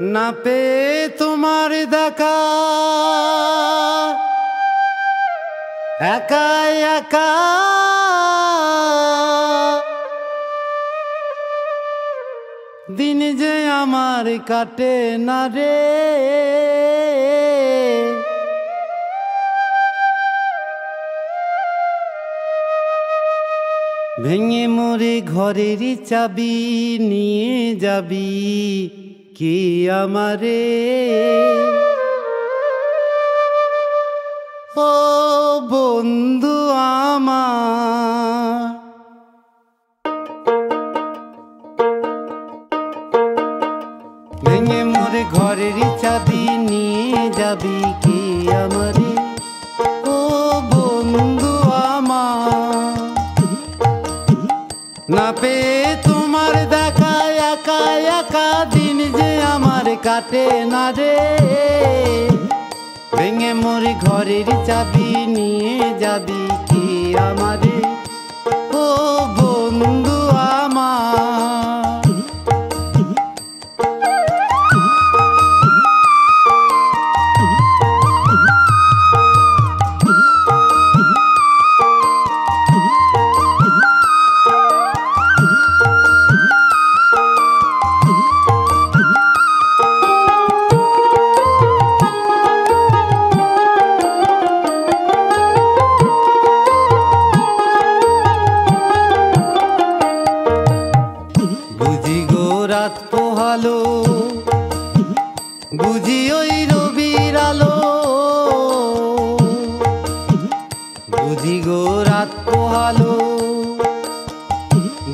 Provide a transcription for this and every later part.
না পে তোমার দেখা। একা একা। দিন যে আমার কাটে না রে। ভেঙে মরে ঘরের চাবি নিয়ে যাবি। কি আমারে? ও বন্ধু আমার। ভেঙে মোরে ঘরের চাবি নিয়ে যাবি কাটে না রে। ভেঙে মরি ঘরের চাবি নিয়ে যাবি কি আমারে রাত পোহালো, বুঝি ওই রবির আলো। বুঝি গো রাত পোহালো,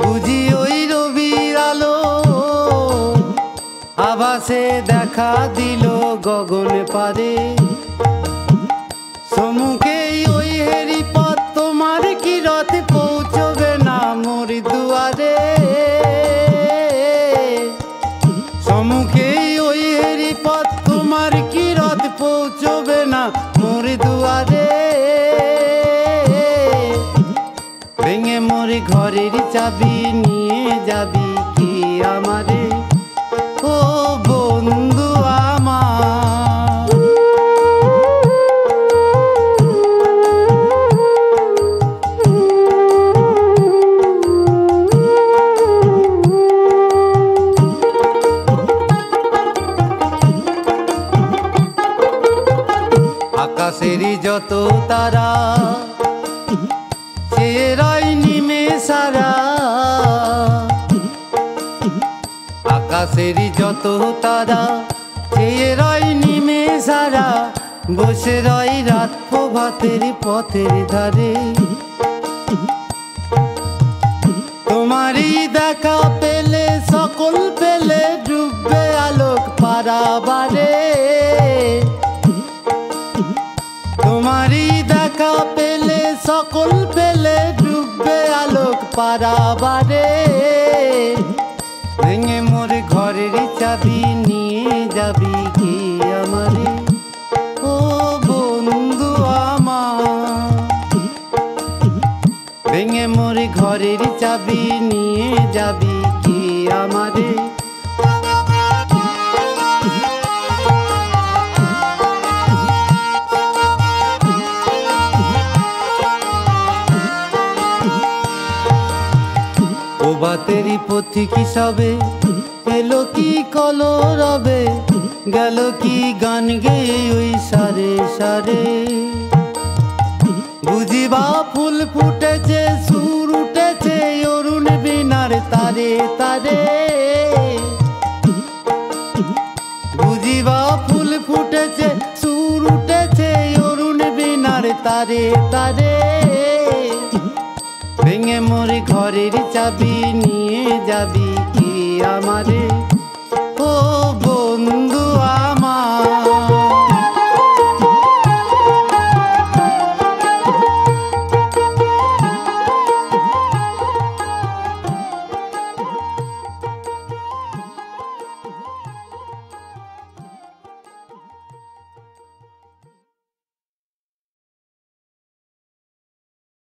বুঝি ওই রবির আলো। আভাসে দেখা দিল গগন পারে। পথ তোমার কি রথ পৌঁছবে না? মোর দুয়ারে। ভেঙে মোর ঘরের চাবি নিয়ে যাবি। যত তারা। চেরাই নিমে সারা। আকাশেরই যত তারা চেরাই নিমে সারা। বসে রয় রাত প্রভাতের পথের ধারে। সকল পেলে ডুববে আলোক পারাবারে। ভেঙে মোর ঘরের চাবি নিয়ে যাবি কি আমারে? ও বন্ধু আমার। ভেঙে মোর ঘরের চাবি নিয়ে যাবি কি আমারে? প্রভাতেরই পথিকি সবে এলো কি কলো রবে গেল কি গান গেয়ে ওই সারে সারে? বুঝিবা ফুল ফুটেছে, সুর উঠেছে, অরুণ বিনার তারে তারে। বুঝিবা ফুল ফুটেছে, সুর উঠেছে, অরুণ বিনার তারে তারে। ভেঙে মোরে ঘরের চাবি যাবি কি আমার